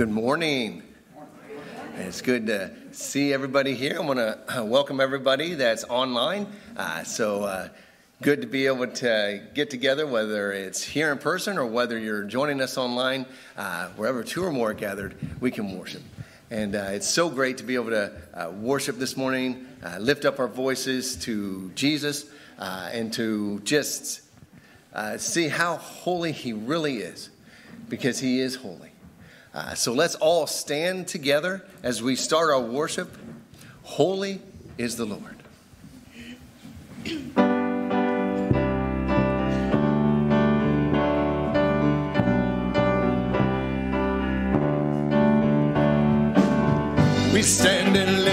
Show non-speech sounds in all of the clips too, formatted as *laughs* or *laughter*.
Good morning. It's good to see everybody here. I want to welcome everybody that's online. Uh, so uh, good to be able to get together, whether it's here in person or whether you're joining us online. Uh, wherever two or more are gathered, we can worship. And uh, it's so great to be able to uh, worship this morning, uh, lift up our voices to Jesus, and to just see how holy He really is, because He is holy. Uh, so let's all stand together as we start our worship. Holy is the Lord. We stand and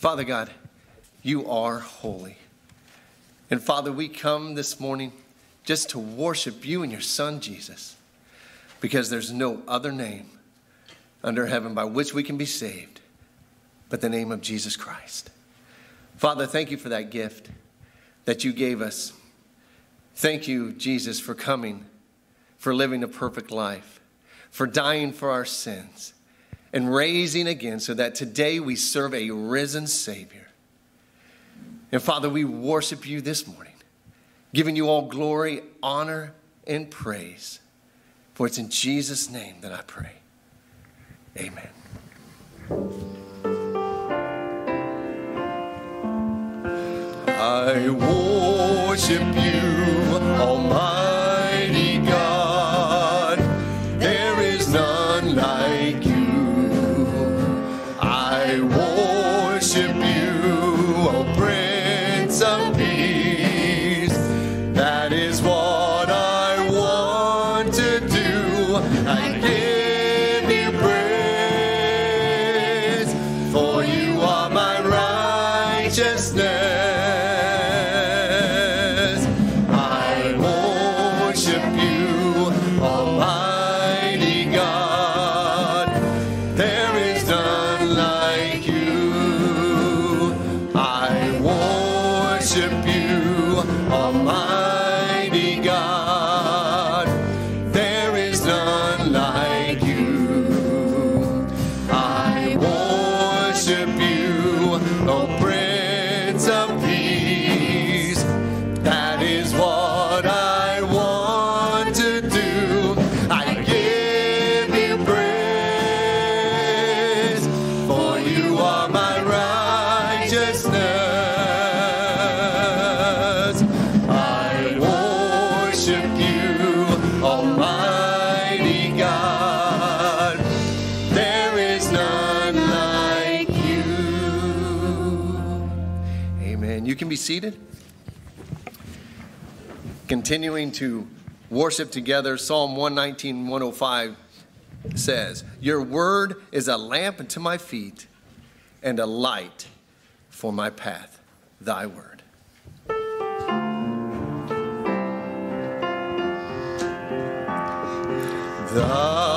Father God, you are holy. And Father, we come this morning just to worship you and your Son, Jesus, because there's no other name under heaven by which we can be saved but the name of Jesus Christ. Father, thank you for that gift that you gave us. Thank you, Jesus, for coming, for living a perfect life, for dying for our sins and raising again so that today we serve a risen Savior. And Father, we worship you this morning, giving you all glory, honor, and praise. For it's in Jesus' name that I pray. Amen. I worship you, Almighty. seated. Continuing to worship together, Psalm 119, 105 says, Your word is a lamp unto my feet and a light for my path, thy word. The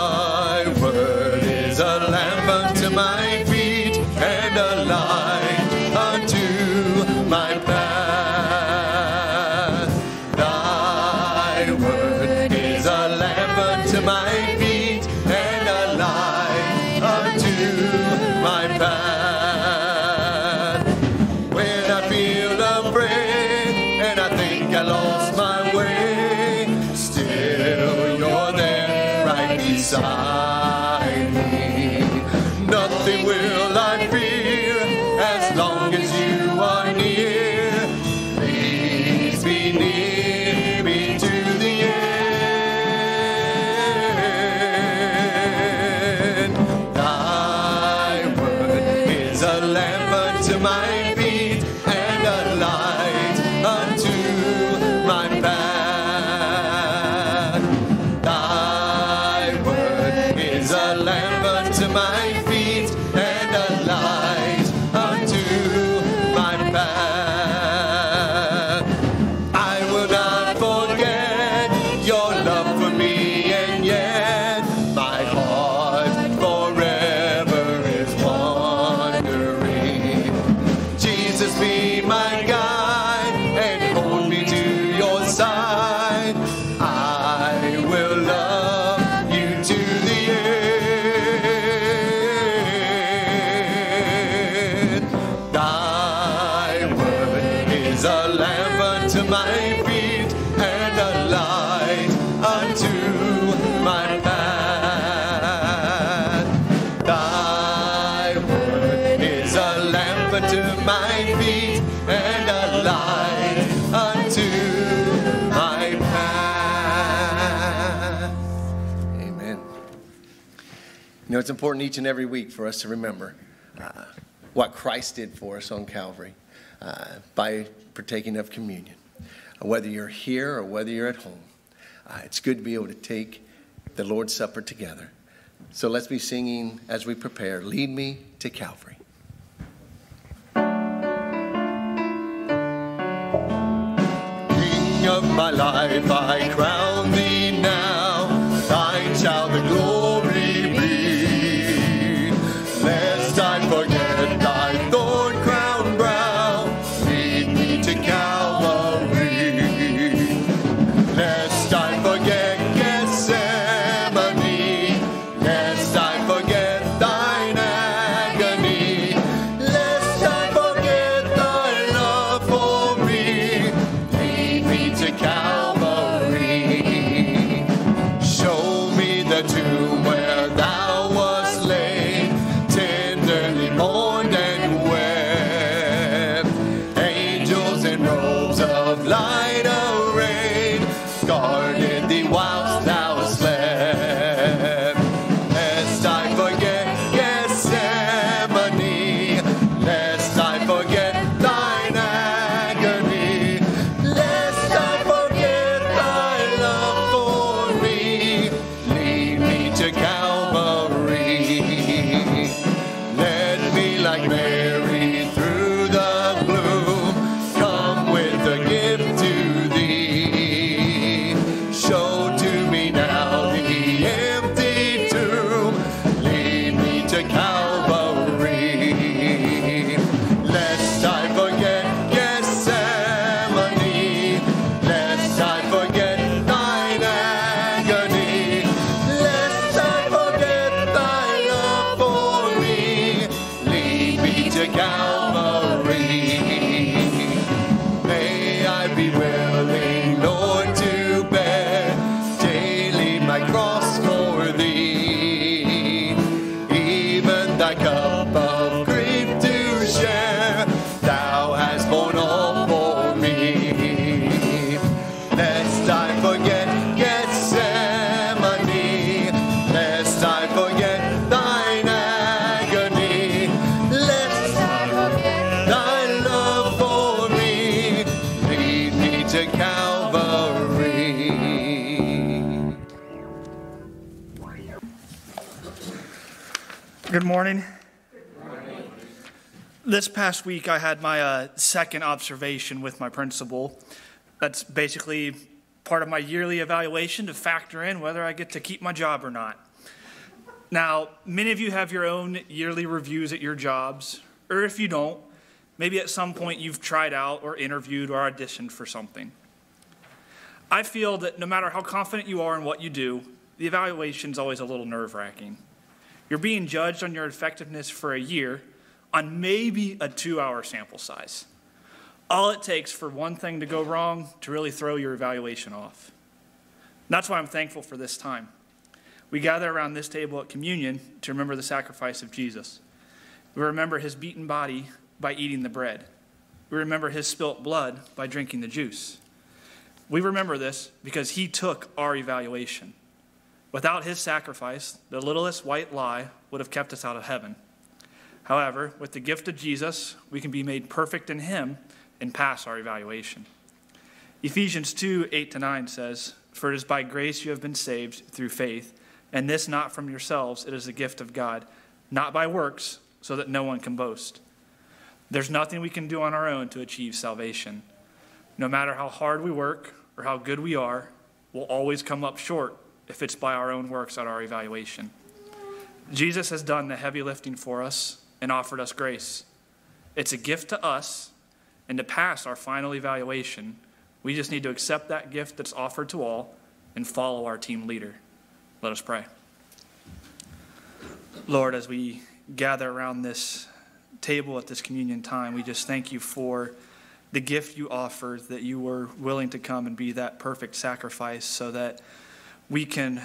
it's important each and every week for us to remember uh, what Christ did for us on Calvary uh, by partaking of communion. Uh, whether you're here or whether you're at home, uh, it's good to be able to take the Lord's Supper together. So let's be singing as we prepare Lead Me to Calvary. Of my life, I crown thee Good morning. This past week, I had my uh, second observation with my principal. That's basically part of my yearly evaluation to factor in whether I get to keep my job or not. Now, many of you have your own yearly reviews at your jobs, or if you don't, maybe at some point you've tried out or interviewed or auditioned for something. I feel that no matter how confident you are in what you do, the evaluation is always a little nerve wracking. You're being judged on your effectiveness for a year on maybe a two hour sample size. All it takes for one thing to go wrong to really throw your evaluation off. That's why I'm thankful for this time. We gather around this table at communion to remember the sacrifice of Jesus. We remember his beaten body by eating the bread. We remember his spilt blood by drinking the juice. We remember this because he took our evaluation. Without his sacrifice, the littlest white lie would have kept us out of heaven. However, with the gift of Jesus, we can be made perfect in him and pass our evaluation. Ephesians 2 8 to 9 says, For it is by grace you have been saved through faith, and this not from yourselves, it is the gift of God, not by works, so that no one can boast. There's nothing we can do on our own to achieve salvation. No matter how hard we work or how good we are, we'll always come up short if it's by our own works at our evaluation. Jesus has done the heavy lifting for us and offered us grace. It's a gift to us, and to pass our final evaluation, we just need to accept that gift that's offered to all and follow our team leader. Let us pray. Lord, as we gather around this table at this communion time, we just thank you for the gift you offered, that you were willing to come and be that perfect sacrifice so that we can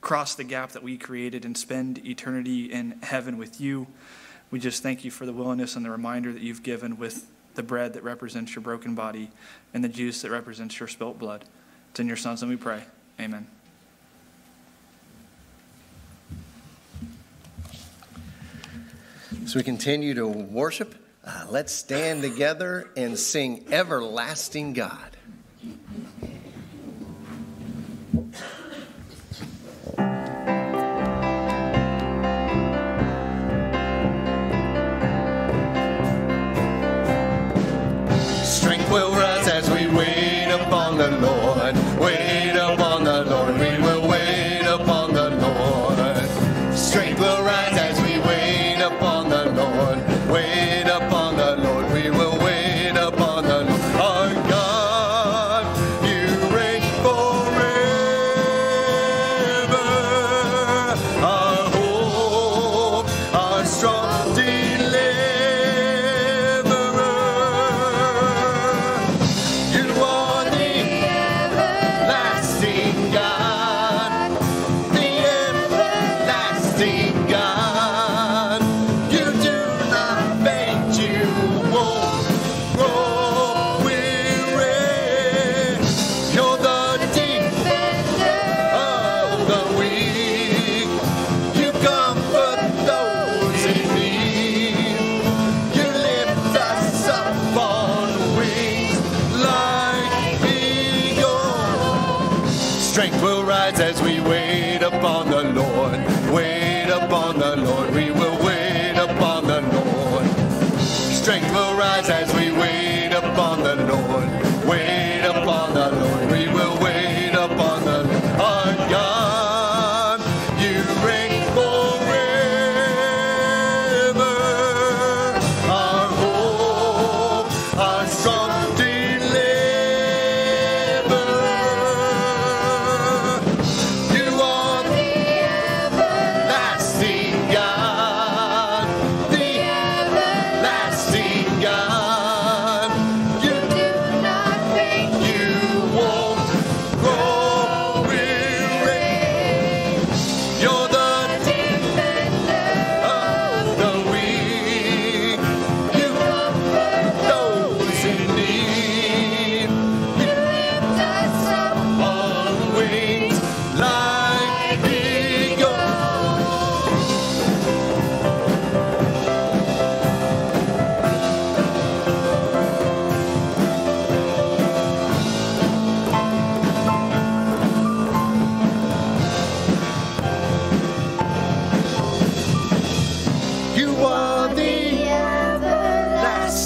cross the gap that we created and spend eternity in heaven with you. We just thank you for the willingness and the reminder that you've given with the bread that represents your broken body and the juice that represents your spilt blood. It's in your son's name we pray. Amen. As we continue to worship, uh, let's stand together and sing Everlasting God.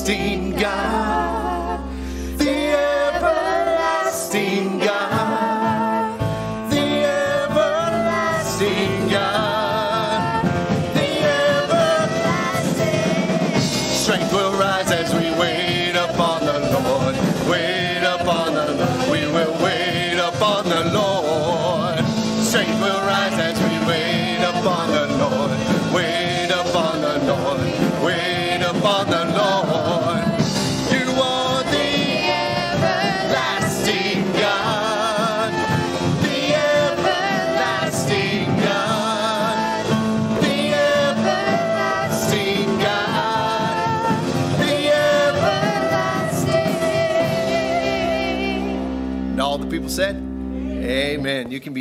esteemed God.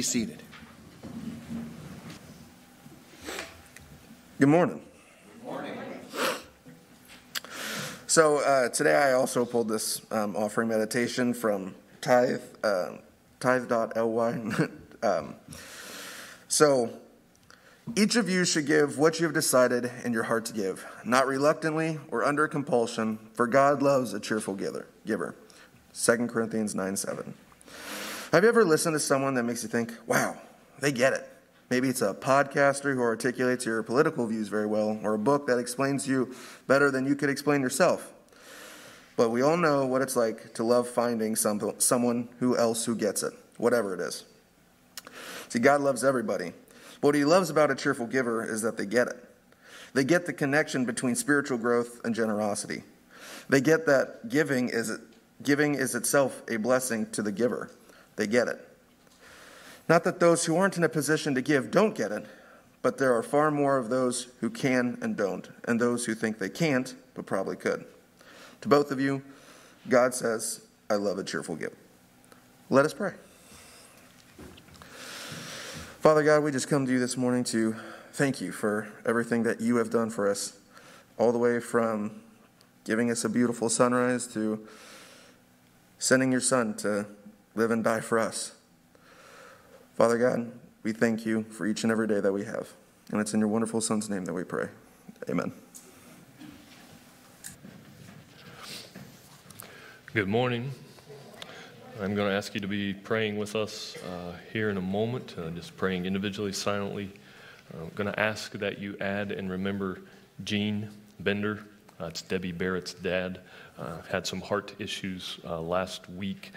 Be seated. Good morning. So uh, today I also pulled this um, offering meditation from Tithe, uh, tithe.ly. *laughs* um, so each of you should give what you have decided in your heart to give, not reluctantly or under compulsion, for God loves a cheerful giver. giver. 2 Corinthians 9 7. Have you ever listened to someone that makes you think, wow, they get it? Maybe it's a podcaster who articulates your political views very well, or a book that explains you better than you could explain yourself. But we all know what it's like to love finding some, someone who else who gets it, whatever it is. See, God loves everybody. What he loves about a cheerful giver is that they get it. They get the connection between spiritual growth and generosity. They get that giving is, giving is itself a blessing to the giver. They get it. Not that those who aren't in a position to give don't get it, but there are far more of those who can and don't, and those who think they can't, but probably could. To both of you, God says, I love a cheerful giver. Let us pray. Father God, we just come to you this morning to thank you for everything that you have done for us, all the way from giving us a beautiful sunrise to sending your son to live and die for us. Father God, we thank you for each and every day that we have. And it's in your wonderful Son's name that we pray. Amen. Good morning. I'm going to ask you to be praying with us uh, here in a moment, uh, just praying individually, silently. I'm going to ask that you add and remember Gene Bender. Uh, it's Debbie Barrett's dad. Uh, had some heart issues uh, last week,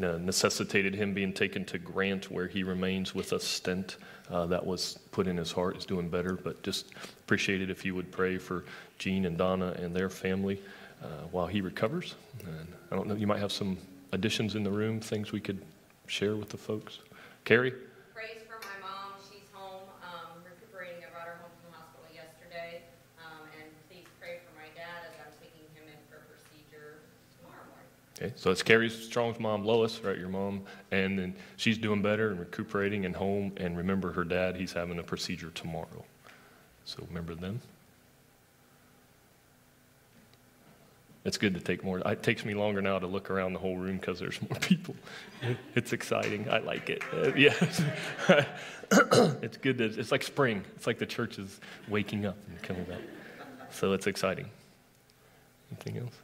necessitated him being taken to Grant, where he remains with a stent uh, that was put in his heart. Is doing better, but just appreciate it if you would pray for Gene and Donna and their family uh, while he recovers. And I don't know, you might have some additions in the room, things we could share with the folks. Carrie? Praise for my mom. She's home, um, recuperating. I brought her home from the hospital yesterday. Um, and please pray for my dad as I'm taking him in for a procedure tomorrow morning. Okay, so it's Carrie Strong's mom, Lois, right? Your mom, and then she's doing better and recuperating and home. And remember her dad; he's having a procedure tomorrow. So remember them. It's good to take more. It takes me longer now to look around the whole room because there's more *laughs* people. It's exciting. I like it. Uh, yeah, *laughs* it's good. To, it's like spring. It's like the church is waking up and coming back. So it's exciting. Anything else?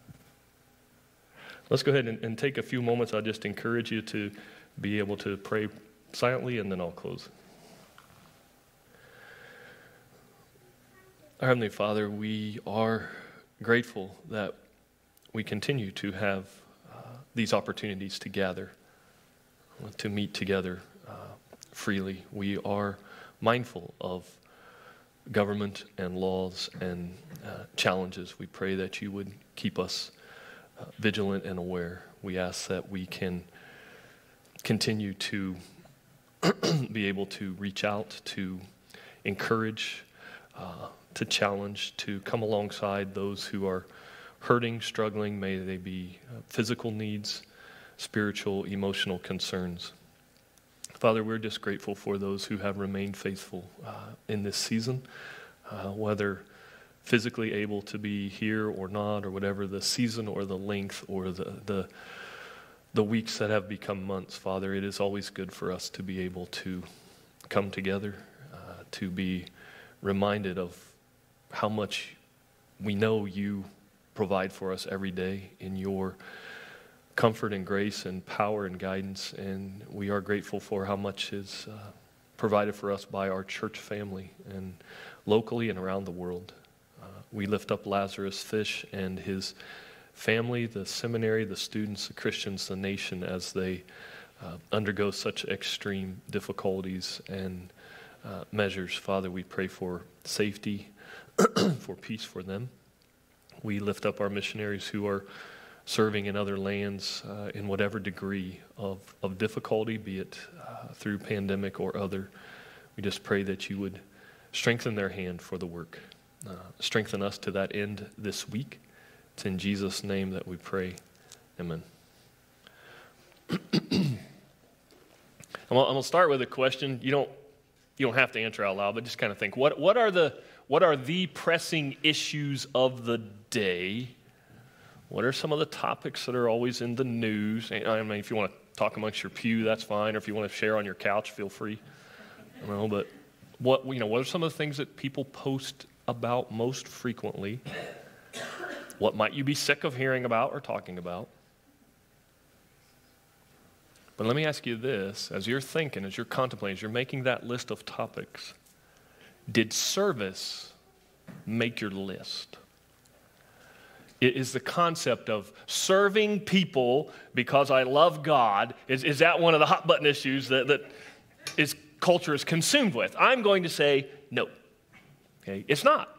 Let's go ahead and, and take a few moments. I just encourage you to be able to pray silently, and then I'll close. Our Heavenly Father, we are grateful that we continue to have uh, these opportunities to gather, to meet together uh, freely. We are mindful of government and laws and uh, challenges. We pray that you would keep us vigilant and aware. We ask that we can continue to *clears throat* be able to reach out, to encourage, uh, to challenge, to come alongside those who are hurting, struggling. May they be uh, physical needs, spiritual, emotional concerns. Father, we're just grateful for those who have remained faithful uh, in this season, uh, whether physically able to be here or not, or whatever the season or the length or the, the, the weeks that have become months. Father, it is always good for us to be able to come together, uh, to be reminded of how much we know you provide for us every day in your comfort and grace and power and guidance. And we are grateful for how much is uh, provided for us by our church family and locally and around the world. We lift up Lazarus Fish and his family, the seminary, the students, the Christians, the nation as they uh, undergo such extreme difficulties and uh, measures. Father, we pray for safety, *clears throat* for peace for them. We lift up our missionaries who are serving in other lands uh, in whatever degree of, of difficulty, be it uh, through pandemic or other. We just pray that you would strengthen their hand for the work. Uh, strengthen us to that end this week. It's in Jesus' name that we pray. Amen. *clears throat* I'm going to start with a question. You don't, you don't have to answer out loud, but just kind of think what, what, are the, what are the pressing issues of the day what are some of the topics that are always in the news? I mean, if you want to talk amongst your pew, that's fine. Or if you want to share on your couch, feel free. I know, but what you know, what are some of the things that people post about most frequently? What might you be sick of hearing about or talking about? But let me ask you this as you're thinking, as you're contemplating, as you're making that list of topics, did service make your list? is the concept of serving people because I love God. Is, is that one of the hot button issues that, that is, culture is consumed with? I'm going to say no. Okay, it's not.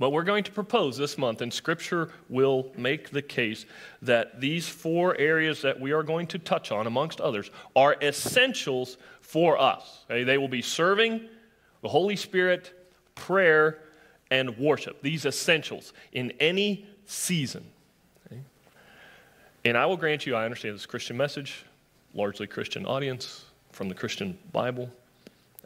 But we're going to propose this month, and Scripture will make the case that these four areas that we are going to touch on, amongst others, are essentials for us. Okay? They will be serving, the Holy Spirit, prayer, and worship, these essentials in any season. Okay? And I will grant you, I understand this Christian message, largely Christian audience from the Christian Bible.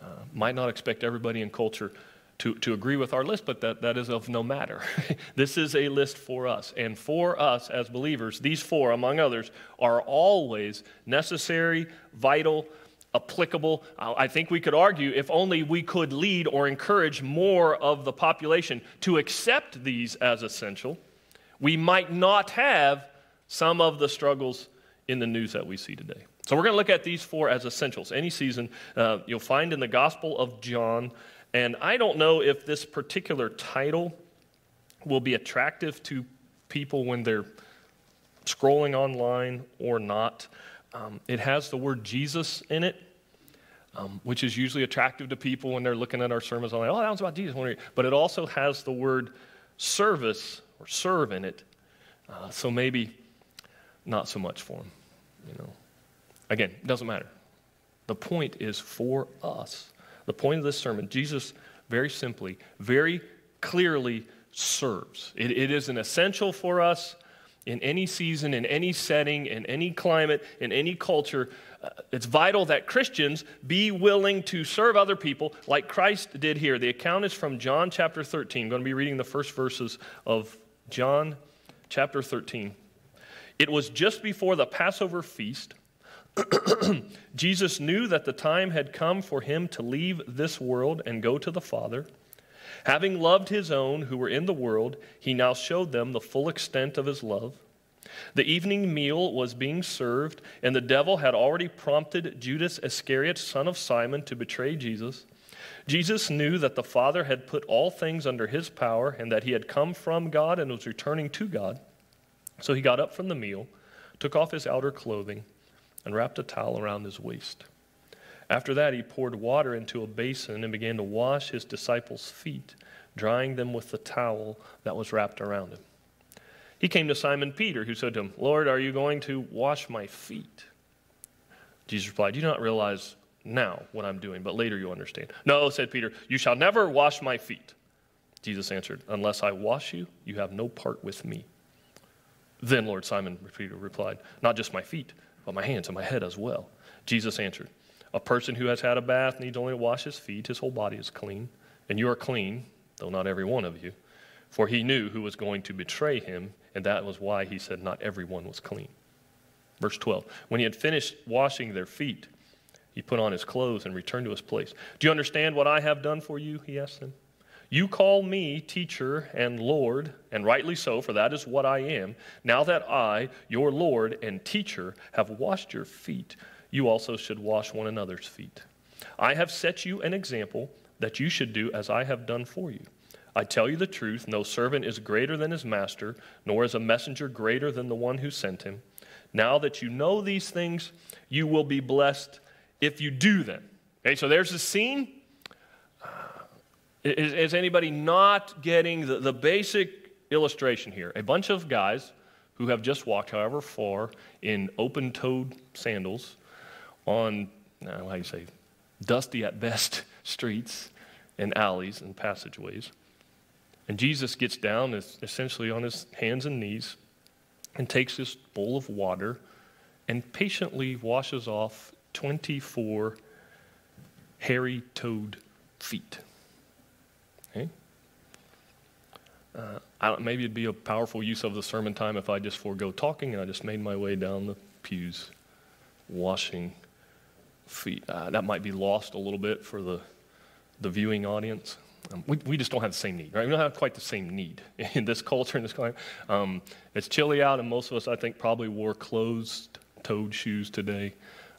Uh, might not expect everybody in culture to, to agree with our list, but that, that is of no matter. *laughs* this is a list for us. And for us as believers, these four, among others, are always necessary, vital, applicable. I think we could argue if only we could lead or encourage more of the population to accept these as essential, we might not have some of the struggles in the news that we see today. So we're going to look at these four as essentials. Any season, uh, you'll find in the Gospel of John. And I don't know if this particular title will be attractive to people when they're scrolling online or not. Um, it has the word Jesus in it, um, which is usually attractive to people when they're looking at our sermons. I'm like, oh, that was about Jesus. But it also has the word service or serve in it. Uh, so maybe not so much for them. You know, again, it doesn't matter. The point is for us. The point of this sermon, Jesus very simply, very clearly serves. it, it is an essential for us in any season, in any setting, in any climate, in any culture. Uh, it's vital that Christians be willing to serve other people like Christ did here. The account is from John chapter 13. I'm going to be reading the first verses of John chapter 13. It was just before the Passover feast. *clears throat* Jesus knew that the time had come for him to leave this world and go to the Father. Having loved his own who were in the world, he now showed them the full extent of his love. The evening meal was being served, and the devil had already prompted Judas Iscariot, son of Simon, to betray Jesus. Jesus knew that the Father had put all things under his power, and that he had come from God and was returning to God. So he got up from the meal, took off his outer clothing, and wrapped a towel around his waist. After that, he poured water into a basin and began to wash his disciples' feet, drying them with the towel that was wrapped around him. He came to Simon Peter, who said to him, Lord, are you going to wash my feet? Jesus replied, You do not realize now what I'm doing, but later you will understand. No, said Peter, you shall never wash my feet. Jesus answered, Unless I wash you, you have no part with me. Then Lord Simon Peter replied, Not just my feet, but my hands and my head as well. Jesus answered, a person who has had a bath needs only to wash his feet. His whole body is clean. And you are clean, though not every one of you. For he knew who was going to betray him, and that was why he said, Not everyone was clean. Verse 12 When he had finished washing their feet, he put on his clothes and returned to his place. Do you understand what I have done for you? He asked them. You call me teacher and Lord, and rightly so, for that is what I am. Now that I, your Lord and teacher, have washed your feet, you also should wash one another's feet. I have set you an example that you should do as I have done for you. I tell you the truth no servant is greater than his master, nor is a messenger greater than the one who sent him. Now that you know these things, you will be blessed if you do them. Okay, so there's the scene. Is, is, anybody not getting the, the basic illustration here? A bunch of guys who have just walked, however far, in open toed sandals on, how do you say, dusty at best *laughs* streets and alleys and passageways. And Jesus gets down essentially on his hands and knees and takes this bowl of water and patiently washes off 24 hairy toed feet. Okay? Uh, maybe it'd be a powerful use of the sermon time if I just forego talking and I just made my way down the pews washing feet. Uh, that might be lost a little bit for the, the viewing audience. Um, we, we just don't have the same need, right? We don't have quite the same need *laughs* in this culture, in this climate. Um, it's chilly out, and most of us, I think, probably wore closed toed shoes today.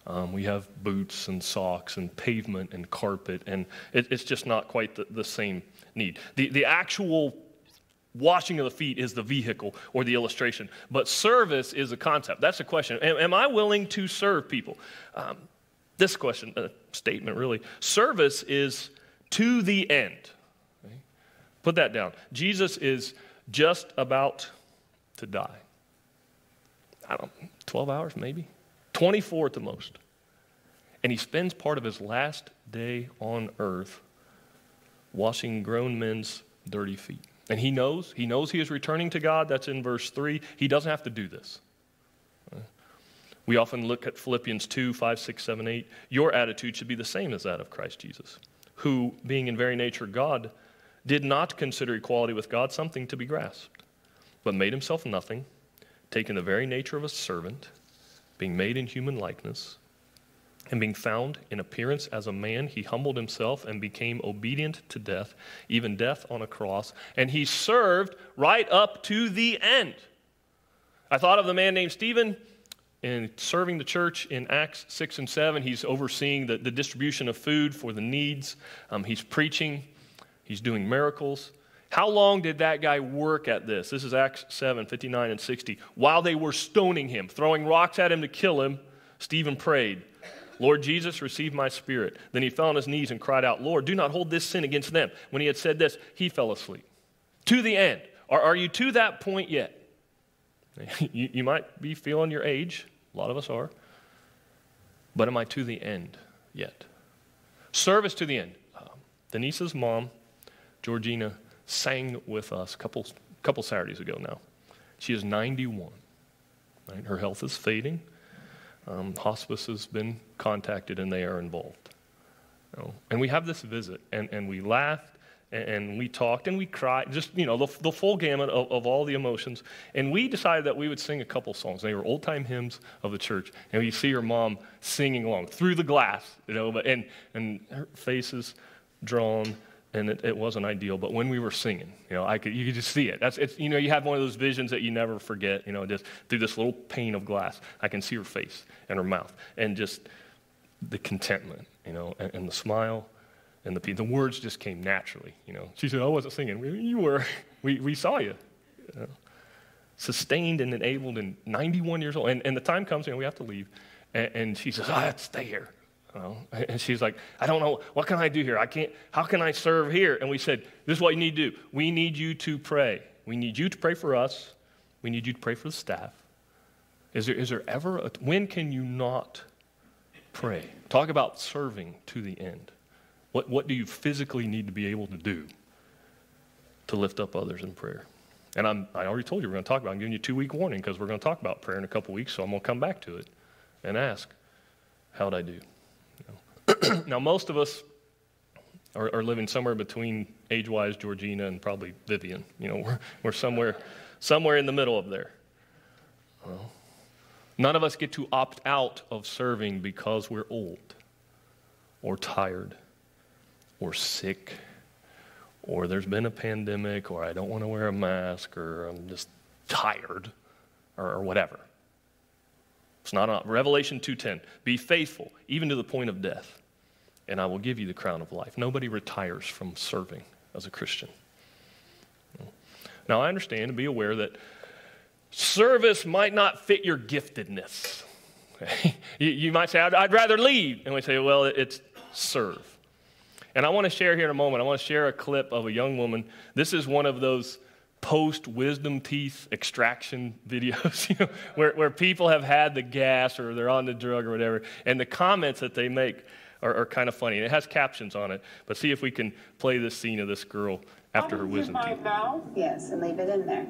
Um, we have boots and socks and pavement and carpet, and it, it's just not quite the, the same need. The, the actual washing of the feet is the vehicle or the illustration, but service is a concept. That's the question. Am, am I willing to serve people? Um, this question, uh, statement really. Service is to the end. Put that down. Jesus is just about to die. I don't 12 hours maybe, 24 at the most. And he spends part of his last day on earth washing grown men's dirty feet. And he knows, he knows he is returning to God. That's in verse 3. He doesn't have to do this. We often look at Philippians 2, 5, 6, 7, 8. Your attitude should be the same as that of Christ Jesus, who, being in very nature God, did not consider equality with God something to be grasped, but made himself nothing, taking the very nature of a servant, being made in human likeness, and being found in appearance as a man, he humbled himself and became obedient to death, even death on a cross. And he served right up to the end. I thought of the man named Stephen in serving the church in Acts 6 and 7. He's overseeing the, the distribution of food for the needs. Um, he's preaching, he's doing miracles. How long did that guy work at this? This is Acts 7 59 and 60. While they were stoning him, throwing rocks at him to kill him, Stephen prayed, Lord Jesus, receive my spirit. Then he fell on his knees and cried out, Lord, do not hold this sin against them. When he had said this, he fell asleep. To the end. Are, are you to that point yet? *laughs* you, you might be feeling your age, a lot of us are, but am I to the end yet? Service to the end. Uh, Denise's mom, Georgina, sang with us a couple, couple Saturdays ago now. She is 91. Right? Her health is fading. Um, hospice has been contacted and they are involved. You know? And we have this visit, and, and we laughed and we talked and we cried, just, you know, the, the full gamut of, of, all the emotions. And we decided that we would sing a couple songs. They were old time hymns of the church. And you see her mom singing along through the glass, you know, and, and her face is drawn. And it, it wasn't ideal, but when we were singing, you know, I could, you could just see it. That's, it's, you know, you have one of those visions that you never forget, you know, just through this little pane of glass. I can see her face and her mouth and just the contentment, you know, and, and the smile and the, the words just came naturally. You know, she said, "I wasn't singing. You were. *laughs* We, we saw you." you know? Sustained and enabled, and 91 years old. And, and the time comes, and we have to leave. And, and she says, "I have to stay here." Know? *laughs* And she's like, "I don't know. What can I do here? I can't. How can I serve here?" And we said, "This is what you need to do. We need you to pray. We need you to pray for us. We need you to pray for the staff. Is there, is there ever a, when can you not pray? Talk about serving to the end." What, what do you physically need to be able to do to lift up others in prayer? And I'm, I already told you we're going to talk about. I'm giving you two week warning because we're going to talk about prayer in a couple weeks. So I'm going to come back to it and ask, how'd I do? *clears throat* Now most of us are, are, living somewhere between age-wise Georgina and probably Vivian. You know, we're, we're somewhere, somewhere in the middle of there. Well, none of us get to opt out of serving because we're old or tired or sick or there's been a pandemic, or I don't want to wear a mask, or I'm just tired, or, or whatever. It's not a, Revelation 2:10. Be faithful even to the point of death, and I will give you the crown of life. Nobody retires from serving as a Christian. Now I understand and be aware that service might not fit your giftedness. *laughs* you, you, might say, I'd, I'd rather lead. And we say, well, it's serve. And I want to share here in a moment, I want to share a clip of a young woman. This is one of those post wisdom teeth extraction *laughs* videos you know, where, where people have had the gas or they're on the drug or whatever. And the comments that they make are, are kind of funny. And it has captions on it. But see if we can play this scene of this girl after her wisdom my teeth. mouth? Yes, and leave it in there.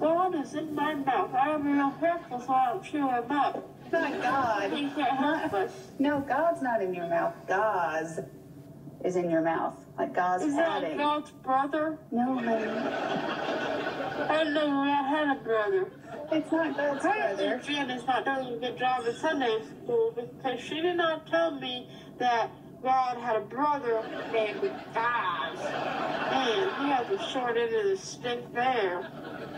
God is in my mouth. I am real careful so I don't chew him up. Not God. He can't help us. No, God's not in your mouth. Gauze is in your mouth. Like gauze Is that padding. God's brother? No, honey. I never had a brother. It's not God's Apparently, brother. Jen is not doing a good job in Sunday school because she did not tell me that God had a brother named Gaz. Man, he has a short end of the stick there.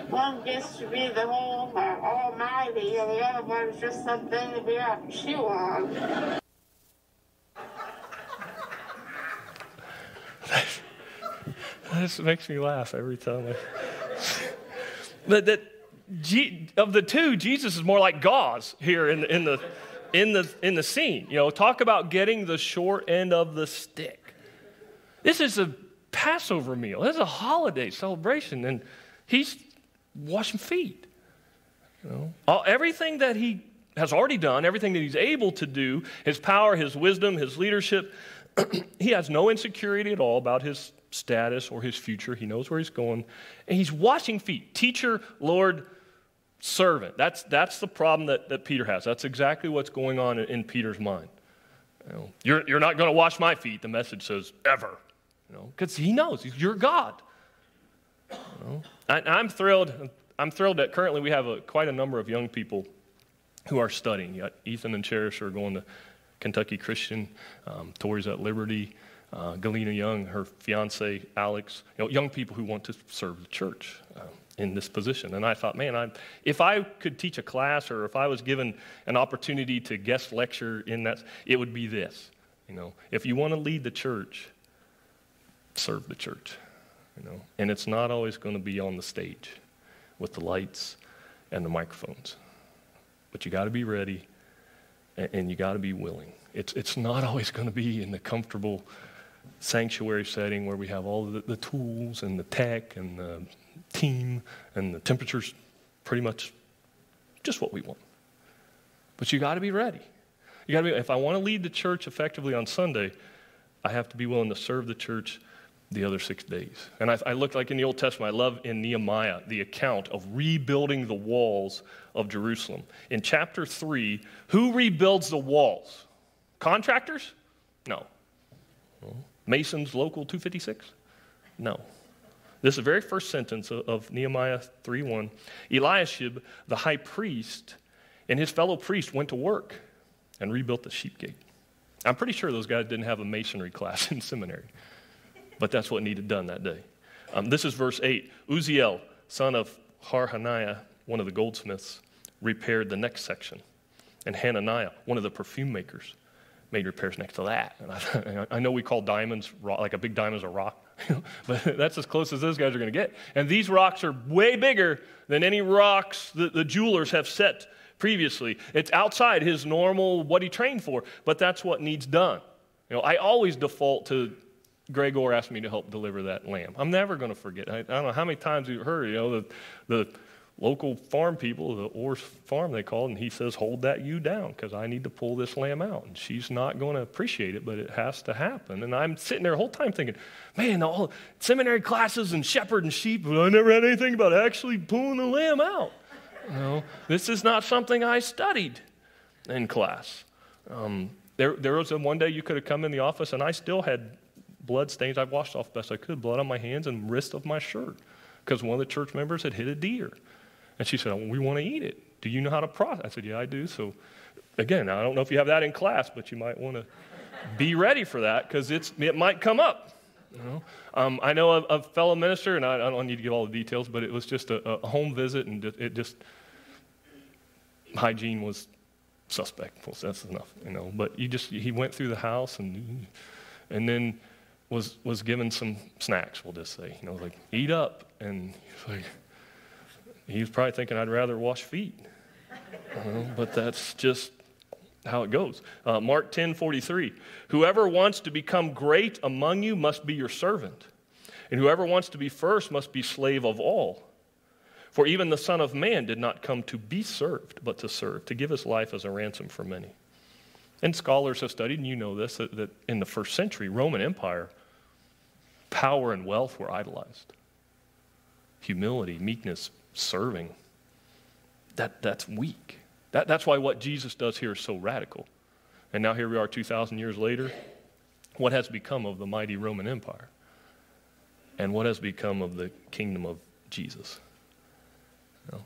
One gets to be the whole uh, almighty, and the other one is just something to be able to chew on. This makes me laugh every time. But that of the two, Jesus is more like gauze here in, in, the, in, the, in the scene. You know, talk about getting the short end of the stick. This is a Passover meal. This is a holiday celebration, and he's washing feet. You know, all, everything that he has already done, everything that he's able to do, his power, his wisdom, his leadership, *clears throat* he has no insecurity at all about his status or his future. He knows where he's going. And he's washing feet. Teacher, Lord, servant. That's, that's the problem that, that Peter has. That's exactly what's going on in, in Peter's mind. You know, you're, you're not going to wash my feet, the message says, ever. You know, because he knows you're God. You know? I, I'm thrilled. I'm thrilled that currently we have a, quite a number of young people who are studying. Ethan and Cherish are going to Kentucky Christian. Um, Tori's at Liberty. Uh, Galena Young, her fiance Alex, you know, young people who want to serve the church uh, in this position. And I thought, man, I, if I could teach a class or if I was given an opportunity to guest lecture in that, it would be this. You know, if you want to lead the church, serve the church. You know, and it's not always going to be on the stage with the lights and the microphones, but you got to be ready and, and you got to be willing. It's, it's not always going to be in the comfortable sanctuary setting where we have all the, the tools and the tech and the team and the temperatures pretty much just what we want. But you got to be ready. You got to be if I want to lead the church effectively on Sunday, I have to be willing to serve the church the other six days. And I, I look like in the Old Testament, I love in Nehemiah the account of rebuilding the walls of Jerusalem. In chapter 3, who rebuilds the walls? Contractors? No. Masons Local 256? No. This is the very first sentence of, of Nehemiah 3:1. Eliashib, the high priest, and his fellow priest went to work and rebuilt the sheep gate. I'm pretty sure those guys didn't have a masonry class *laughs* in seminary, but that's what needed done that day. Um, this is verse 8. Uzziel, son of Harhaniah, one of the goldsmiths, repaired the next section. And Hananiah, one of the perfume makers, made repairs next to that. And I, *laughs* I know we call diamonds rock, like a big diamond is a rock, *laughs* but that's as close as those guys are going to get. And these rocks are way bigger than any rocks that the jewelers have set previously. It's outside his normal, what he trained for, but that's what needs done. You know, I always default to Gregor asked me to help deliver that lamb. I'm never going to forget. I, I, don't know how many times you've heard, you know, the, the local farm people, the Orrs farm they called, and he says, hold that ewe down because I need to pull this lamb out. And she's not going to appreciate it, but it has to happen. And I'm sitting there the whole time thinking, man, all seminary classes and shepherd and sheep, I never had anything about actually pulling the lamb out. Know, this is not something I studied in class. Um, there, there was a, one day you could have come in the office and I still had blood stains. I washed off best I could, blood on my hands and wrist of my shirt because one of the church members had hit a deer. And she said, oh, We want to eat it. Do you know how to process? I said, Yeah, I do. So, again, I don't know if you have that in class, but you might want to be ready for that because it might come up. You know? um, I know a, a, fellow minister, and I, I, don't need to give all the details, but it was just a, a home visit, and it just hygiene was suspect. Well, that's enough, you know. But you just he went through the house and and then was was given some snacks. We'll just say, you know, like eat up, and he's like he was probably thinking I'd rather wash feet, know, but that's just how it goes. Uh, Mark 10 43. Whoever wants to become great among you must be your servant, and whoever wants to be first must be slave of all. For even the Son of Man did not come to be served, but to serve, to give his life as a ransom for many. And scholars have studied, and you know this, that, that in the first century, Roman Empire, power and wealth were idolized. Humility, meekness, serving, that, that's weak. That, that's why what Jesus does here is so radical. And now here we are 2,000 years later. What has become of the mighty Roman Empire? And what has become of the kingdom of Jesus?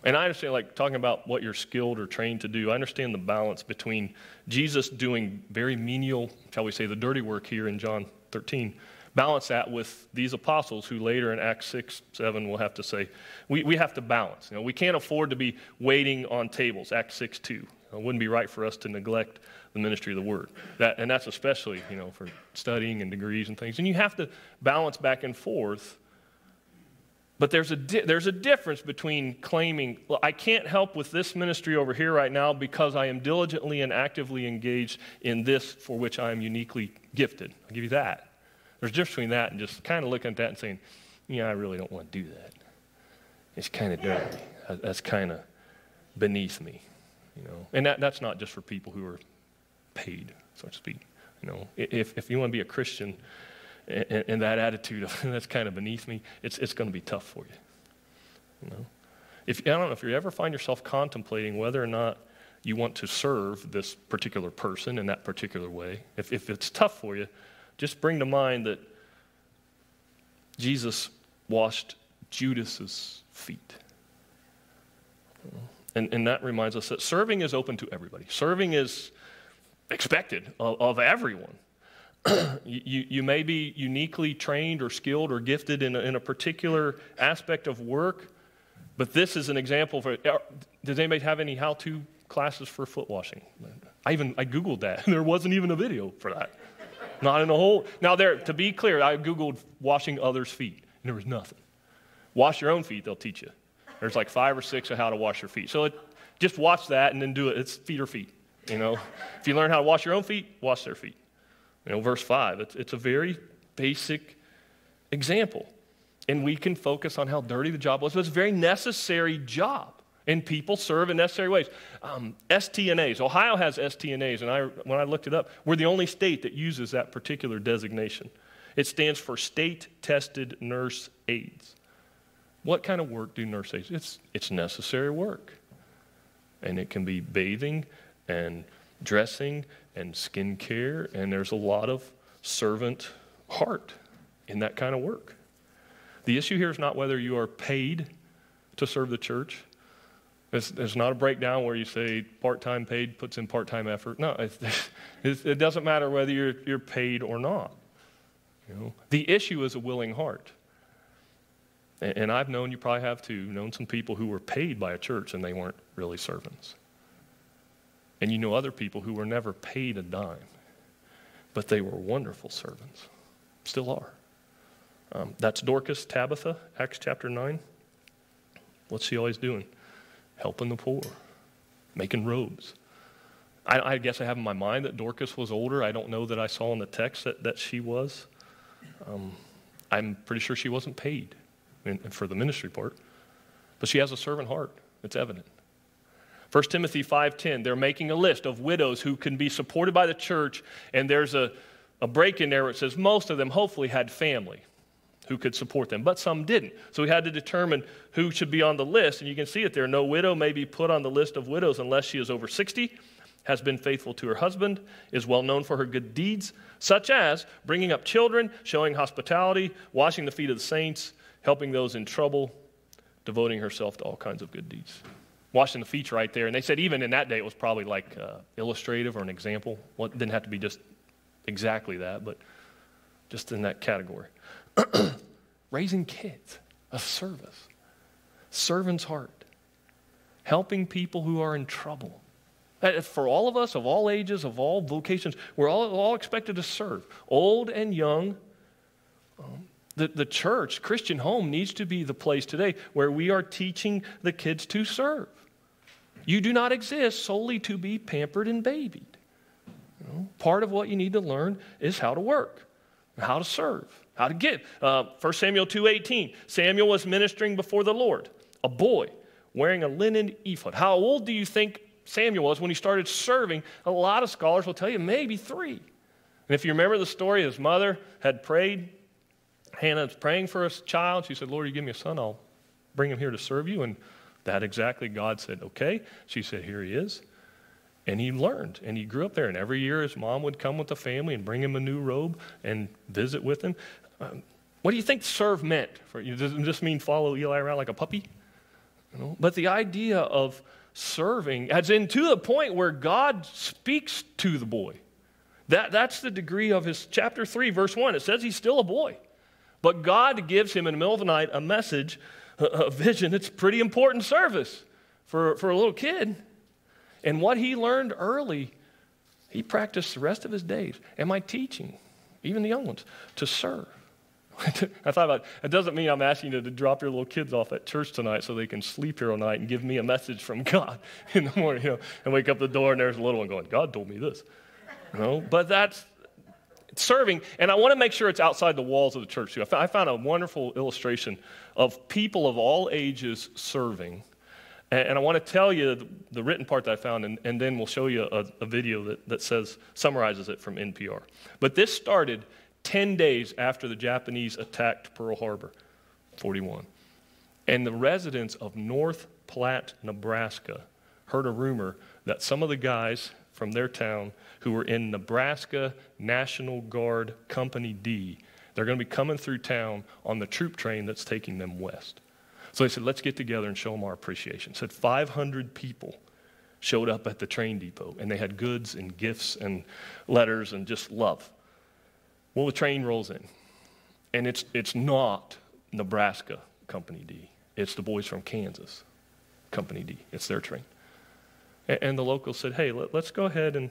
And I understand, like, talking about what you're skilled or trained to do, I understand the balance between Jesus doing very menial, shall we say, the dirty work here in John 13, balance that with these apostles who later in Acts 6, 7 will have to say, we, we have to balance. You know, we can't afford to be waiting on tables, Acts 6, 2. It wouldn't be right for us to neglect the ministry of the word. That, and that's especially, you know, for studying and degrees and things. And you have to balance back and forth. But there's a, di- there's a difference between claiming, well, I can't help with this ministry over here right now because I am diligently and actively engaged in this for which I am uniquely gifted. I'll give you that. There's a difference between that and just kind of looking at that and saying, yeah, I really don't want to do that. It's kind of dirty. That's kind of beneath me, you know. And that, that's not just for people who are paid, so to speak. You know, if, if you want to be a Christian and, and that attitude of *laughs* that's kind of beneath me, it's, it's going to be tough for you. You know, if I don't know if you ever find yourself contemplating whether or not you want to serve this particular person in that particular way, if, if it's tough for you, just bring to mind that Jesus washed Judas's feet. And, and that reminds us that serving is open to everybody. Serving is expected of, of everyone. *clears throat* you, you may be uniquely trained or skilled or gifted in a, in a particular aspect of work, but this is an example for. Uh, does anybody have any how-to classes for foot washing? I even I googled that, *laughs* there wasn't even a video for that. Not in a whole. Now, there, to be clear, I Googled washing others' feet, and there was nothing. Wash your own feet, they'll teach you. There's like five or six of how to wash your feet. So it, just watch that and then do it. It's feet or feet. You know, if you learn how to wash your own feet, wash their feet. You know, verse five. It's, it's a very basic example, and we can focus on how dirty the job was. But it's a very necessary job and people serve in necessary ways. Um, STNAs, Ohio has STNAs, and I, when I looked it up, we're the only state that uses that particular designation. It stands for State Tested Nurse Aides. What kind of work do nurse aides? It's, it's necessary work. And it can be bathing and dressing and skin care, and there's a lot of servant heart in that kind of work. The issue here is not whether you are paid to serve the church. It's, it's not a breakdown where you say part time paid puts in part time effort. No, it, *laughs* it doesn't matter whether you're, you're paid or not. You know? The issue is a willing heart. And, and I've known, you probably have too, known some people who were paid by a church and they weren't really servants. And you know other people who were never paid a dime, but they were wonderful servants. Still are. Um, that's Dorcas Tabitha, Acts chapter 9. What's she always doing? Helping the poor, making robes. I, I, guess I have in my mind that Dorcas was older. I don't know that I saw in the text that, that she was. Um, I'm pretty sure she wasn't paid in, for the ministry part, but she has a servant heart. It's evident. 1 Timothy 5:10, they're making a list of widows who can be supported by the church, and there's a, a break in there where it says most of them hopefully had family who could support them, but some didn't. So we had to determine who should be on the list. And you can see it there. No widow may be put on the list of widows unless she is over 60, has been faithful to her husband, is well known for her good deeds, such as bringing up children, showing hospitality, washing the feet of the saints, helping those in trouble, devoting herself to all kinds of good deeds. Washing the feet right there. And they said even in that day it was probably like uh, illustrative or an example. Well, it didn't have to be just exactly that, but just in that category. *clears throat* Raising kids, a service, servant's heart, helping people who are in trouble. For all of us, of all ages, of all vocations, we're all, all expected to serve, old and young. Um, the, the church, Christian home, needs to be the place today where we are teaching the kids to serve. You do not exist solely to be pampered and babied. You know, part of what you need to learn is how to work, how to serve, how to give. Uh, 1 Samuel 2.18, Samuel was ministering before the Lord, a boy wearing a linen ephod. How old do you think Samuel was when he started serving, a lot of scholars will tell you maybe three. And if you remember the story, his mother had prayed. Hannah's praying for a child. She said, Lord, you give me a son, I'll bring him here to serve you. And that exactly, God said, okay. She said, here he is. And he learned and he grew up there. And every year his mom would come with the family and bring him a new robe and visit with him. Um, what do you think serve meant? For, does it just mean follow Eli around like a puppy? You know? But the idea of serving, as in to the point where God speaks to the boy. That, that's the degree of his chapter 3, verse 1. It says he's still a boy. But God gives him in the middle of the night a message, a, a vision. It's pretty important service for, for a little kid. And what he learned early, he practiced the rest of his days. Am I teaching, even the young ones, to serve? *laughs* I thought about it doesn't mean I'm asking you to drop your little kids off at church tonight so they can sleep here all night and give me a message from God *laughs* in the morning, you know, and wake up the door and there's a little one going, God told me this. You know, but that's serving, and I want to make sure it's outside the walls of the church too. I found a wonderful illustration of people of all ages serving. And I want to tell you the written part that I found, and, and then we'll show you a, a video that, that says, summarizes it from NPR. But this started 10 days after the Japanese attacked Pearl Harbor, 41. And the residents of North Platte, Nebraska, heard a rumor that some of the guys from their town who were in Nebraska National Guard Company D, they're going to be coming through town on the troop train that's taking them west. So they said, let's get together and show them our appreciation. Said 500 people showed up at the train depot, and they had goods and gifts and letters and just love. Well, the train rolls in, and it's, it's not Nebraska Company D. It's the boys from Kansas Company D. It's their train. And, and the locals said, hey, let, let's go ahead and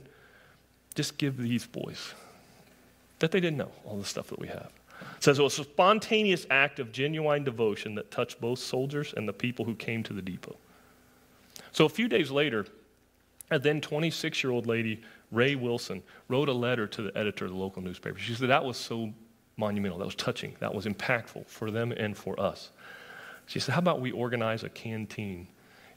just give these boys that they didn't know all the stuff that we have. It says it was a spontaneous act of genuine devotion that touched both soldiers and the people who came to the depot. So a few days later, a then 26 year old lady Rae Wilson, wrote a letter to the editor of the local newspaper. She said that was so monumental, that was touching, that was impactful for them and for us. She said, How about we organize a canteen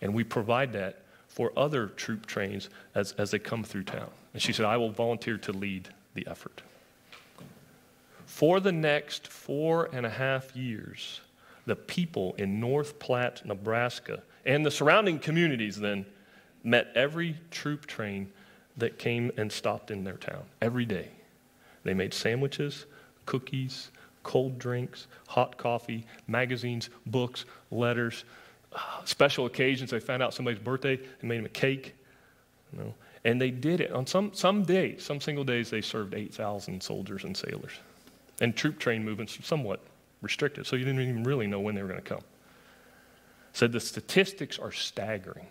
and we provide that for other troop trains as, as they come through town? And she said, I will volunteer to lead the effort. For the next four and a half years, the people in North Platte, Nebraska, and the surrounding communities then met every troop train that came and stopped in their town every day. They made sandwiches, cookies, cold drinks, hot coffee, magazines, books, letters. Uh, special occasions, they found out somebody's birthday and made them a cake. You know? And they did it on some, some days, some single days, they served 8,000 soldiers and sailors. And troop train movements somewhat restricted, so you didn't even really know when they were going to come. Said the statistics are staggering.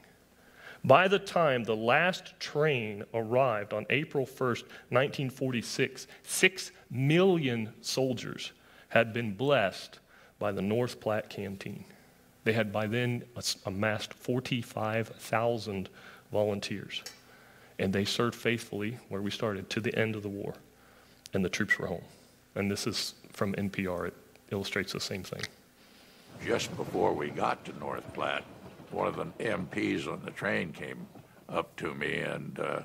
By the time the last train arrived on April 1st, 1946, six million soldiers had been blessed by the North Platte Canteen. They had by then amassed 45,000 volunteers. And they served faithfully where we started to the end of the war. And the troops were home. And this is from NPR. It illustrates the same thing. Just before we got to North Platte, one of the MPs on the train came up to me and uh,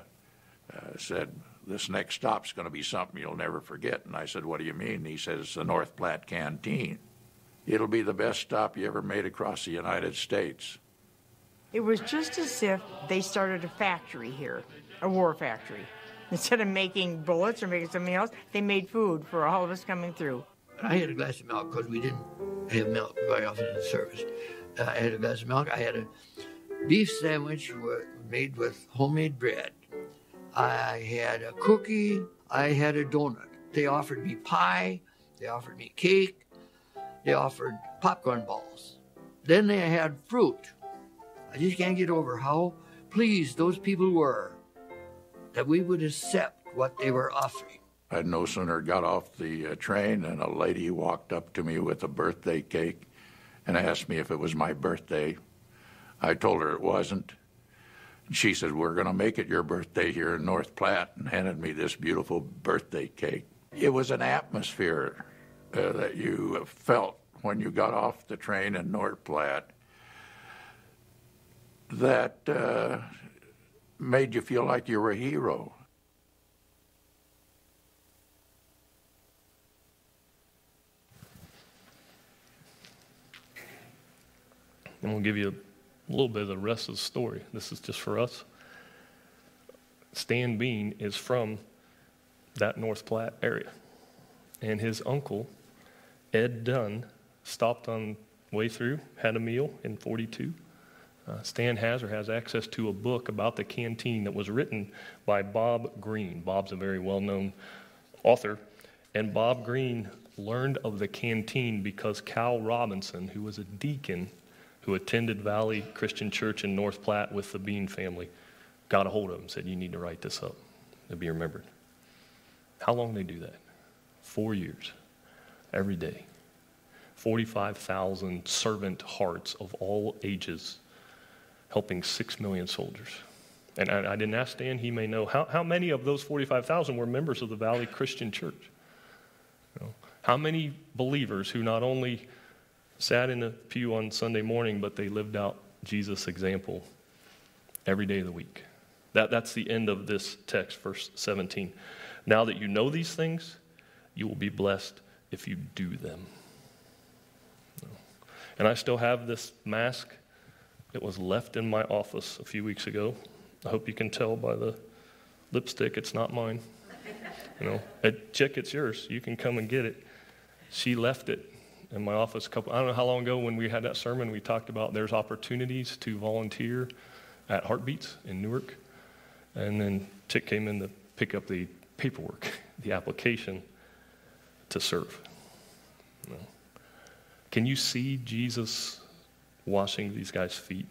uh, said, This next stop's going to be something you'll never forget. And I said, What do you mean? And he says, It's The North Platte Canteen. It'll be the best stop you ever made across the United States. It was just as if they started a factory here, a war factory. Instead of making bullets or making something else, they made food for all of us coming through. I had a glass of milk because we didn't have milk very often in the service. I had a glass of milk. I had a beef sandwich made with homemade bread. I had a cookie. I had a donut. they offered me pie, they offered me cake, they offered popcorn balls. Then they had fruit. I just can't get over how pleased those people were that we would accept what they were offering. I'd no sooner got off the uh, train than a lady walked up to me with a birthday cake and asked me if it was my birthday. I told her it wasn't. She said, We're going to make it your birthday here in North Platte, and handed me this beautiful birthday cake. It was an atmosphere uh, that you felt when you got off the train in North Platte that uh, made you feel like you were a hero. I'm going give you a little bit of the rest of the story. This is just for us. Stan Bean is from that North Platte area. And his uncle, Ed Dunn, stopped on way through, had a meal in 42. Uh, Stan has or has access to a book about the canteen that was written by Bob Greene. Bob's a very well known author. And Bob Greene learned of the canteen because Cal Robinson, who was a deacon who attended Valley Christian Church in North Platte with the Bean family, got a hold of him and said, You need to write this up to be remembered. How long did they do that? Four years, every day. 45,000 servant hearts of all ages helping six million soldiers. And I, I, didn't ask Dan, he may know. How, how many of those 45,000 were members of the Valley Christian Church? You know, how many believers who not only sat in a pew on Sunday morning, but they lived out Jesus' example every day of the week? That, that's the end of this text, verse 17. Now that you know these things, you will be blessed if you do them. And I still have this mask it was left in my office a few weeks ago. I hope you can tell by the lipstick it's not mine. You know, at Chick, it's yours. You can come and get it. She left it in my office a couple, I don't know how long ago when we had that sermon, we talked about there's opportunities to volunteer at Heartbeats in Newark. And then Chick came in to pick up the paperwork, *laughs* the application to serve. Can you see Jesus washing these guys' feet.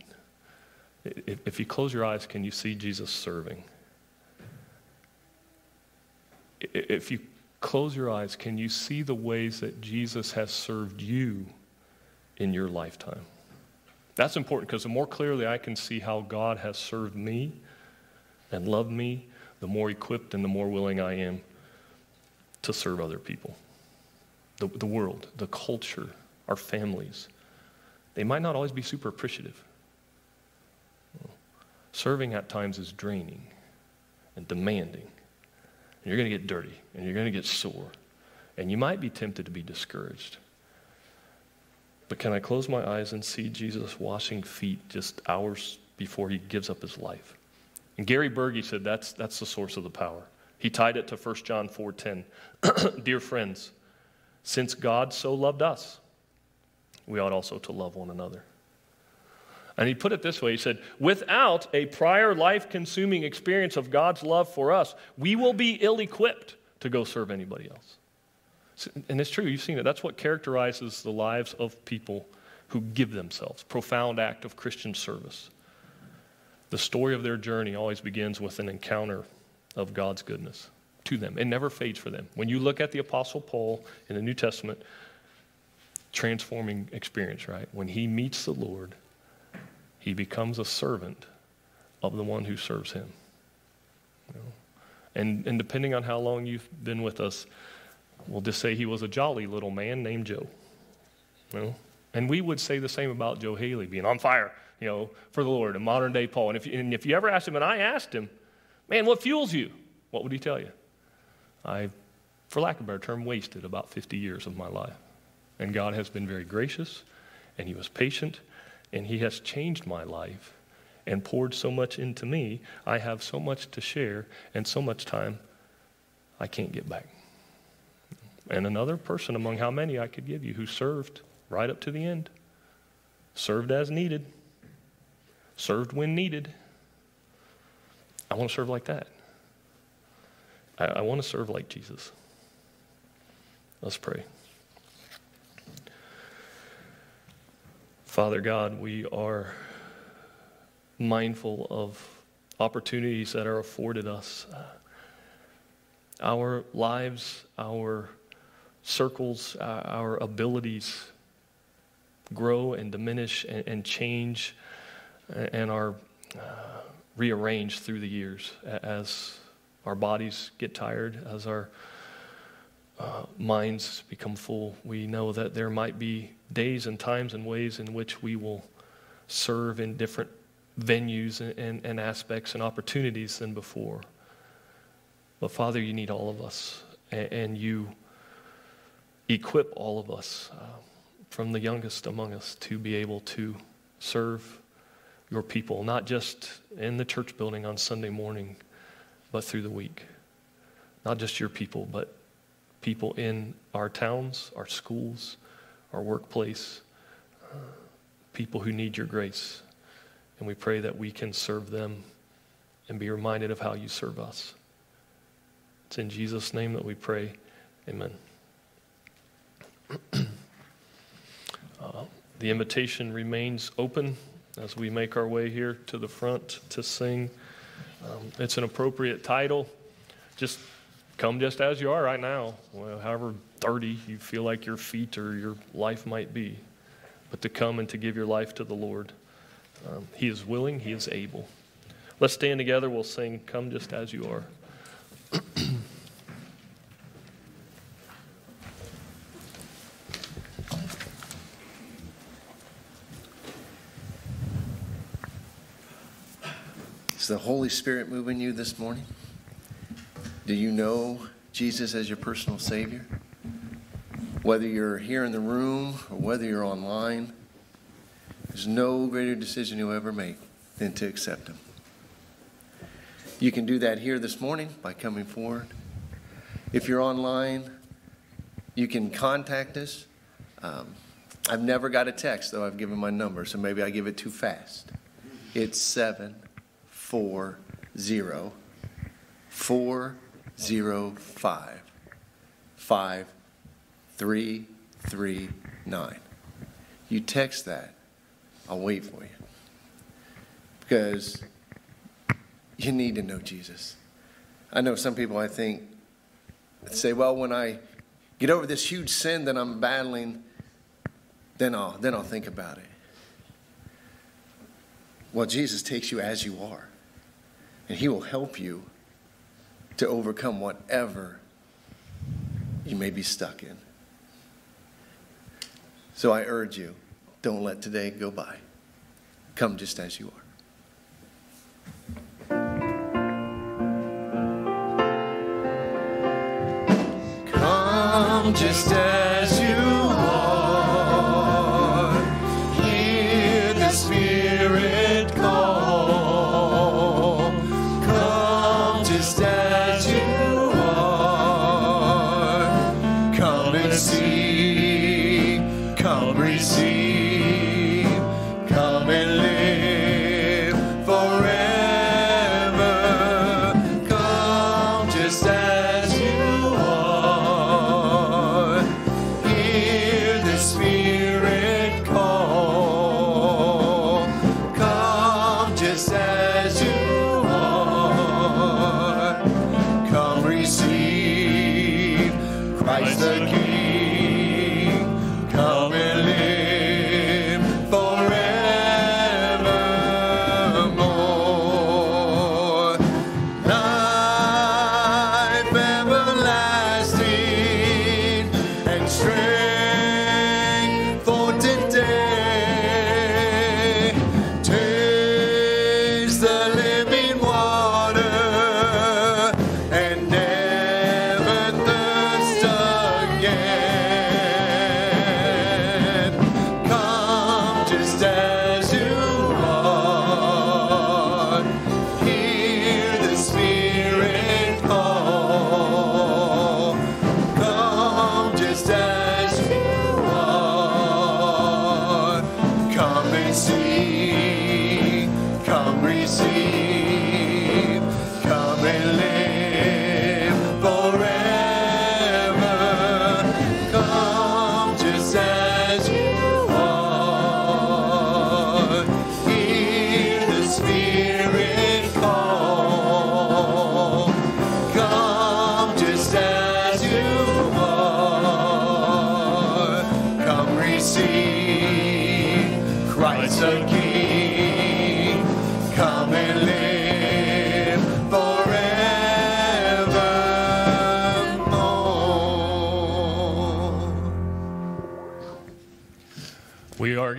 If you close your eyes, can you see Jesus serving? If you close your eyes, can you see the ways that Jesus has served you in your lifetime? That's important because the more clearly I can see how God has served me and loved me, the more equipped and the more willing I am to serve other people. The, the world, the culture, our families. They might not always be super appreciative. Serving at times is draining and demanding. You're going to get dirty and you're going to get sore. And you might be tempted to be discouraged. But can I close my eyes and see Jesus washing feet just hours before he gives up his life? And Gary Burge said that's, that's the source of the power. He tied it to 1 John 4:10. *clears throat* Dear friends, since God so loved us, we ought also to love one another. And he put it this way He said, Without a prior life consuming experience of God's love for us, we will be ill equipped to go serve anybody else. And it's true, you've seen it. That's what characterizes the lives of people who give themselves. Profound act of Christian service. The story of their journey always begins with an encounter of God's goodness to them. It never fades for them. When you look at the Apostle Paul in the New Testament, transforming experience, right? When he meets the Lord, he becomes a servant of the one who serves him. You know? And, and depending on how long you've been with us, we'll just say he was a jolly little man named Joe. You know? And we would say the same about Joe Haley being on fire, you know, for the Lord, a modern day Paul. And if, and if you ever asked him, and I asked him, man, what fuels you? What would he tell you? I, for lack of a better term, wasted about 50 years of my life. And God has been very gracious, and He was patient, and He has changed my life and poured so much into me. I have so much to share and so much time I can't get back. And another person among how many I could give you who served right up to the end, served as needed, served when needed. I want to serve like that. I, I want to serve like Jesus. Let's pray. Father God, we are mindful of opportunities that are afforded us. Uh, our lives, our circles, uh, our abilities grow and diminish and, and change and are uh, rearranged through the years as our bodies get tired, as our uh, minds become full. We know that there might be days and times and ways in which we will serve in different venues and, and, and aspects and opportunities than before. But Father, you need all of us, and, and you equip all of us, uh, from the youngest among us, to be able to serve your people, not just in the church building on Sunday morning, but through the week. Not just your people, but people in our towns, our schools, our workplace, uh, people who need your grace. And we pray that we can serve them and be reminded of how you serve us. It's in Jesus' name that we pray. Amen. *clears throat* uh, the invitation remains open as we make our way here to the front to sing. Um, it's an appropriate title. Just come just as you are right now, well, however dirty you feel like your feet or your life might be, but to come and to give your life to the Lord. Um, he is willing, He is able. Let's stand together. We'll sing, Come Just As You Are. Is the Holy Spirit moving you this morning? Do you know Jesus as your personal Savior? Whether you're here in the room or whether you're online, there's no greater decision you'll ever make than to accept Him. You can do that here this morning by coming forward. If you're online, you can contact us. Um, I've never got a text, though I've given my number, so maybe I give it too fast. It's 740 405 5339. You text that, I'll wait for you. Because you need to know Jesus. I know some people, I think, say, well, when I get over this huge sin that I'm battling, then I'll, then I'll think about it. Well, Jesus takes you as you are, and He will help you to overcome whatever you may be stuck in. So I urge you, don't let today go by. Come just as you are. Come just as you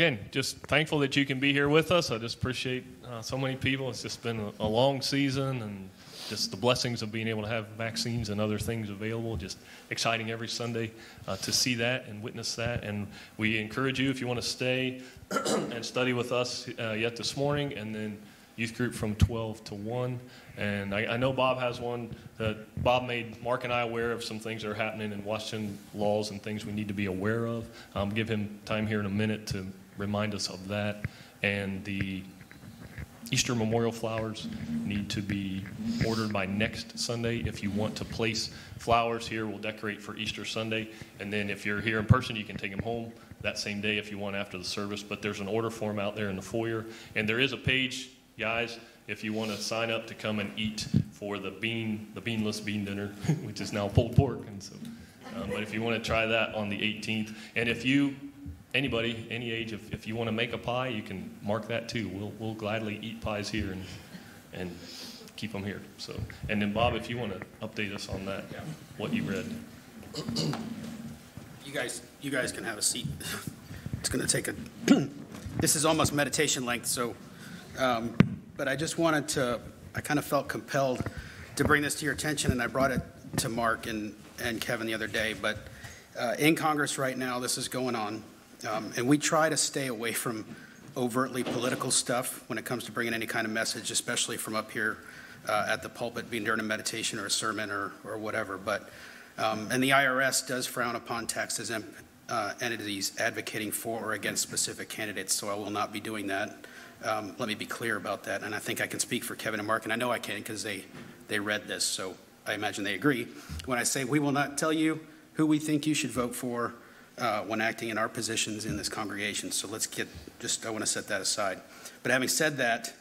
again, just thankful that you can be here with us. I just appreciate uh, so many people. It's just been a, long season and just the blessings of being able to have vaccines and other things available. Just exciting every Sunday uh, to see that and witness that. And we encourage you, if you want to stay *clears throat* and study with us uh, yet this morning, and then youth group from 12 to 1. And I, I know Bob has one that Bob made Mark and I aware of some things that are happening in Washington laws and things we need to be aware of. Um, give him time here in a minute to remind us of that. And the Easter memorial flowers need to be ordered by next Sunday. If you want to place flowers here, we'll decorate for Easter Sunday. And then if you're here in person, you can take them home that same day if you want after the service. But there's an order form out there in the foyer. And there is a page, guys, if you want to sign up to come and eat for the bean, the beanless bean dinner, *laughs* which is now pulled pork. And so, um, but if you want to try that on the 18th, and if you anybody, any age, if, if you want to make a pie, you can mark that too. We'll, we'll gladly eat pies here and, and keep them here. So, and then Bob, if you want to update us on that, what you read. You guys, you guys can have a seat. *laughs* It's going to take a, *clears throat* this is almost meditation length, so, um, but I just wanted to, I kind of felt compelled to bring this to your attention, and I brought it to Mark and, and Kevin the other day, but uh, in Congress right now, this is going on. Um, and we try to stay away from overtly political stuff when it comes to bringing any kind of message, especially from up here uh, at the pulpit, being during a meditation or a sermon or, or whatever. But um, and the IRS does frown upon tax exempt uh, entities advocating for or against specific candidates, so I will not be doing that. Um, let me be clear about that, and I think I can speak for Kevin and Mark, and I know I can because they they read this, so I imagine they agree. When I say we will not tell you who we think you should vote for uh, when acting in our positions in this congregation. So let's get, just, I want to set that aside. But having said that,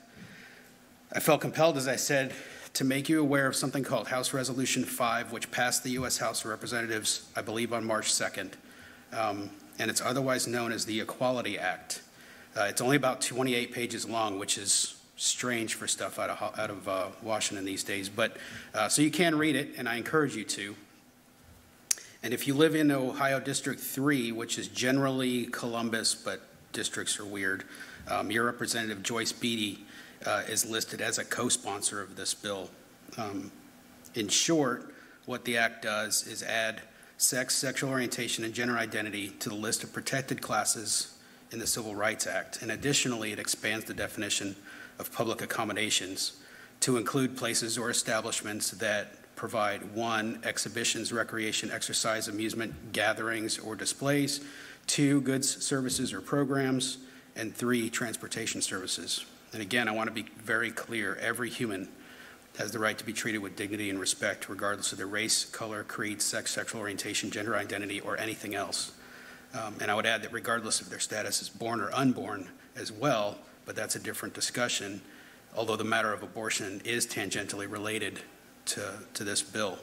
I felt compelled, as I said, to make you aware of something called House Resolution 5, which passed the U.S. House of Representatives, I believe, on March 2nd. Um, and it's otherwise known as the Equality Act. Uh, it's only about 28 pages long, which is strange for stuff out of, out of uh, Washington these days. But uh, so you can read it, and I encourage you to. And if you live in Ohio District 3, which is generally Columbus, but districts are weird, um, your representative Joyce Beatty uh, is listed as a co sponsor of this bill. Um, in short, what the act does is add sex, sexual orientation, and gender identity to the list of protected classes in the Civil Rights Act. And additionally, it expands the definition of public accommodations to include places or establishments that provide one, exhibitions, recreation, exercise, amusement, gatherings, or displays, two, goods, services, or programs, and three, transportation services. And again, I want to be very clear every human has the right to be treated with dignity and respect, regardless of their race, color, creed, sex, sexual orientation, gender identity, or anything else. Um, and I would add that regardless of their status as born or unborn as well, but that's a different discussion, although the matter of abortion is tangentially related to, to this bill.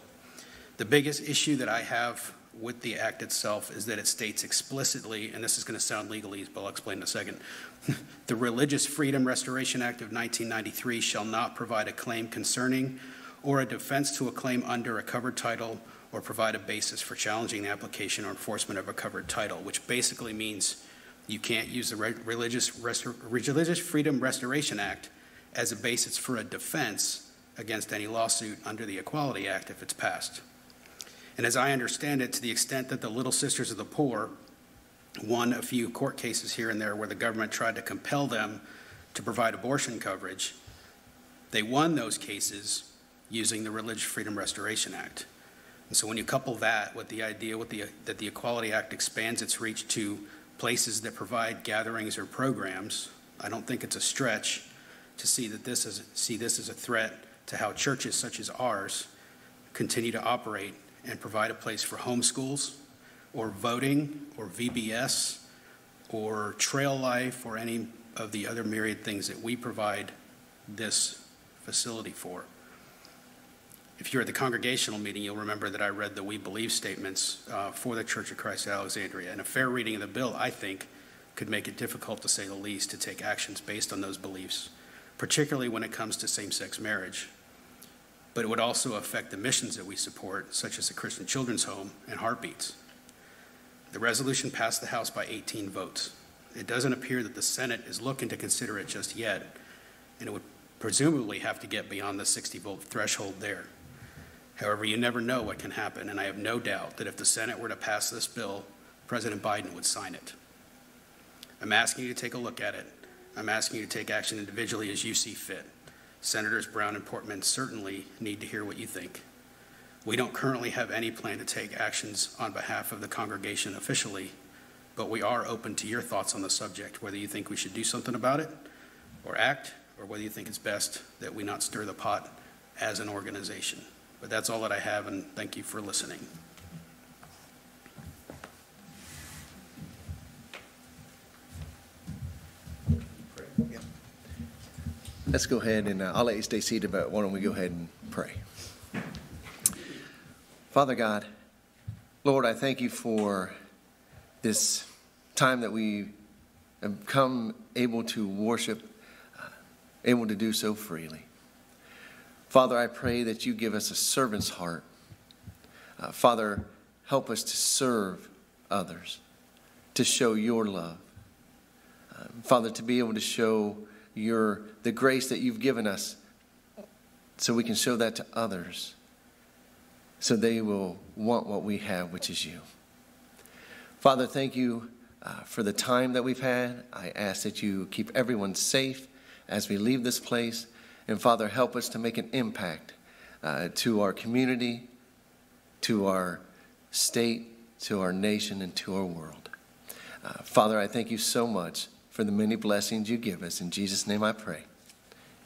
The biggest issue that I have with the act itself is that it states explicitly, and this is going to sound legalese, but I'll explain in a second. *laughs* the Religious Freedom Restoration Act of 1993 shall not provide a claim concerning or a defense to a claim under a covered title or provide a basis for challenging the application or enforcement of a covered title, which basically means you can't use the Religious, Restor- Religious Freedom Restoration Act as a basis for a defense against any lawsuit under the Equality Act if it's passed. And as I understand it, to the extent that the Little Sisters of the Poor won a few court cases here and there where the government tried to compel them to provide abortion coverage, they won those cases using the Religious Freedom Restoration Act. And so when you couple that with the idea with the, that the Equality Act expands its reach to places that provide gatherings or programs, I don't think it's a stretch to see that this is see this as a threat to how churches such as ours continue to operate and provide a place for homeschools or voting or VBS or trail life or any of the other myriad things that we provide this facility for. If you're at the congregational meeting, you'll remember that I read the We Believe statements uh, for the Church of Christ at Alexandria. And a fair reading of the bill, I think, could make it difficult, to say the least, to take actions based on those beliefs particularly when it comes to same-sex marriage. But it would also affect the missions that we support, such as the Christian Children's Home and Heartbeats. The resolution passed the House by 18 votes. It doesn't appear that the Senate is looking to consider it just yet, and it would presumably have to get beyond the 60 vote threshold there. However, you never know what can happen, and I have no doubt that if the Senate were to pass this bill, President Biden would sign it. I'm asking you to take a look at it. I'm asking you to take action individually as you see fit. Senators Brown and Portman certainly need to hear what you think. We don't currently have any plan to take actions on behalf of the congregation officially, but we are open to your thoughts on the subject, whether you think we should do something about it or act, or whether you think it's best that we not stir the pot as an organization. But that's all that I have, and thank you for listening. Let's go ahead and uh, I'll let you stay seated, but why don't we go ahead and pray? Father God, Lord, I thank you for this time that we have come able to worship, uh, able to do so freely. Father, I pray that you give us a servant's heart. Uh, Father, help us to serve others, to show your love. Uh, Father, to be able to show your the grace that you've given us so we can show that to others so they will want what we have which is you. Father thank you uh, for the time that we've had. I ask that you keep everyone safe as we leave this place. And father help us to make an impact uh, to our community to our state to our nation and to our world. Uh, father i thank you so much for the many blessings you give us. In Jesus' name I pray.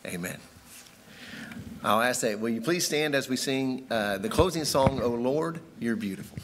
Amen. I'll ask that, will you please stand as we sing uh, the closing song, O Lord, You're Beautiful.